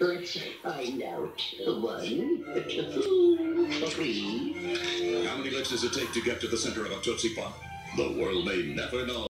Let's find out. One, two, three. How many licks does it take to get to the center of a Tootsie Pop? The world may never know.